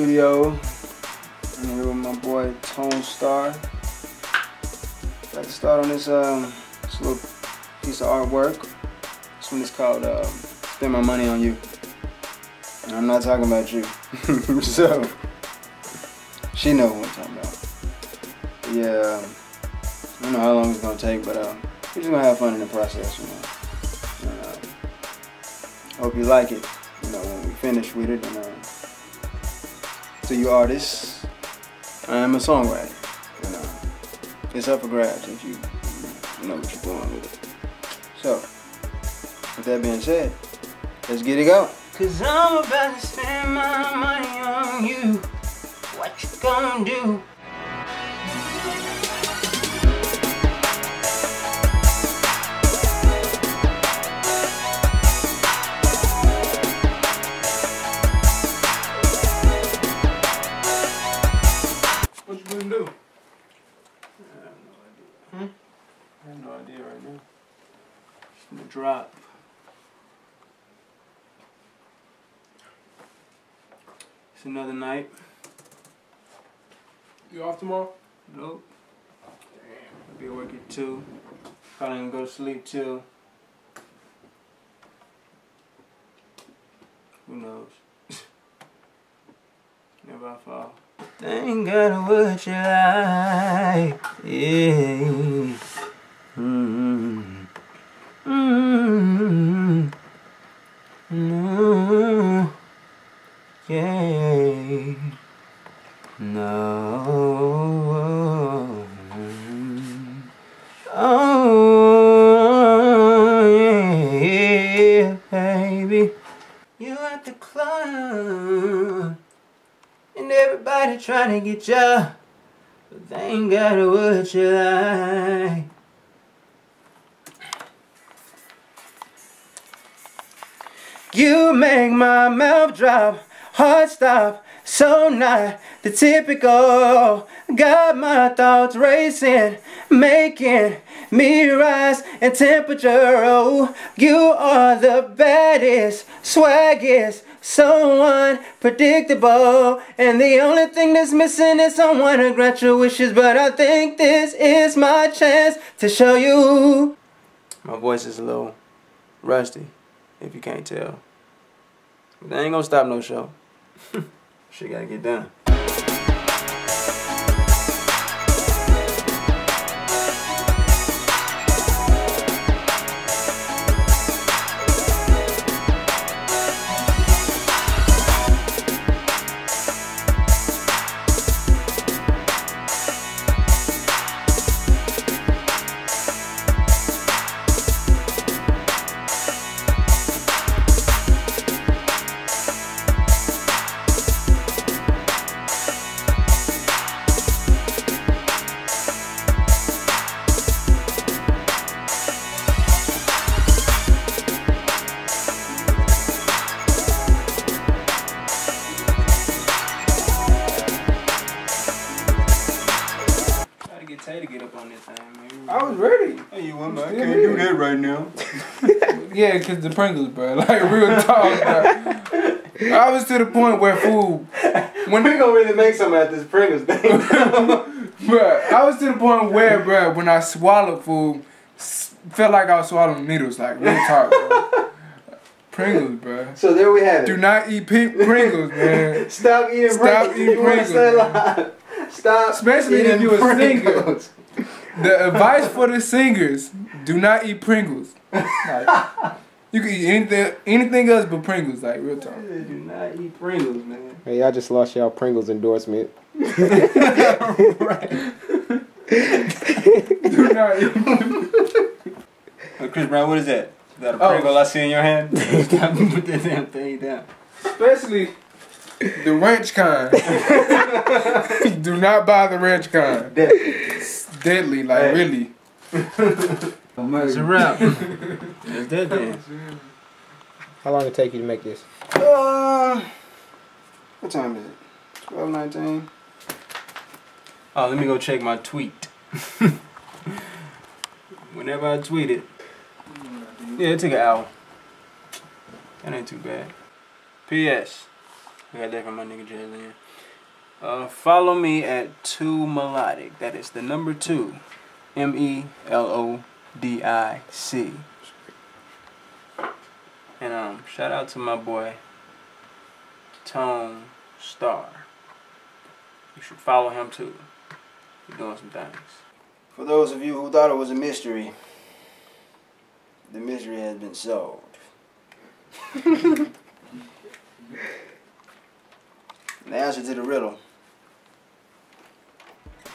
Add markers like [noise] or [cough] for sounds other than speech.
studio. I'm here with my boy Tonestar. Got to start on this um this little piece of artwork. This one is called um, "Spend My Money on You," and I'm not talking about you. [laughs] so she know what I'm talking about. But yeah, um, I don't know how long it's gonna take, but um, we're just gonna have fun in the process, you know. And, um, hope you like it. You know, when we finish with it, and um, to you artists, I am a songwriter. You know, it's up for grabs if you, you know what you're doing with it. So, with that being said, let's get it going. Cause I'm about to spend my money on you. What you gonna do? It's another night. You off tomorrow? Nope. I'll be at work at two. Probably gonna go to sleep too. Who knows? [laughs] Never I fall. Thank God what you like. Yeah. Mm-hmm. Mm-hmm. No. Yeah. No. Oh, yeah, baby. You at the club. And trying to get ya. But they ain't got what you like. You make my mouth drop, heart stop, so not the typical. Got my thoughts racing, making me rise in temperature. Oh, you are the baddest, swaggiest, so unpredictable. And the only thing that's missing is someone to grant your wishes. But I think this is my chance to show you. My voice is a little rusty, if you can't tell. But that ain't gonna stop no show. [laughs] Shit gotta get done. On this thing, man. I was ready. Hey, you want. I I can't can't do do that right now. [laughs] Yeah, cause the Pringles, bro. [laughs] Like real talk, bro. I was to the point where food, When we gonna really make some at this Pringles thing? [laughs] bro. I was to the point where, bro, when I swallowed food, s- felt like I was swallowing needles. Like real talk, bro. Pringles, bro. so there we have it. Do not eat pink Pringles, man. Stop eating Stop Pringles. eating Pringles, say man. live. Stop Especially if you a singer. Pringles. The advice for the singers: do not eat Pringles. Like, you can eat anything, anything else but Pringles. Like real talk. Do not eat Pringles, man. Hey, I just lost y'all Pringles endorsement. [laughs] right. [laughs] Do not eat. Oh, Chris Brown, what is that? Is that a Oh. Pringle I see in your hand? Stop put that damn thing down. Especially the ranch kind. [laughs] Do not buy the ranch kind. It's deadly, like Hey. really. [laughs] It's a wrap. That's that then. How long did it take you to make this? Uh, what time is it? Twelve nineteen. Oh, let me go check my tweet. [laughs] Whenever I tweet it. Yeah, it took an hour. That ain't too bad. P.S. I got that from my nigga Jalen. Uh, follow me at two melodic. That is the number two, M E L O D I C. And um, shout out to my boy Tone Star. You should follow him too. He's doing some things. For those of you who thought it was a mystery, the mystery has been solved. [laughs] the answer to the riddle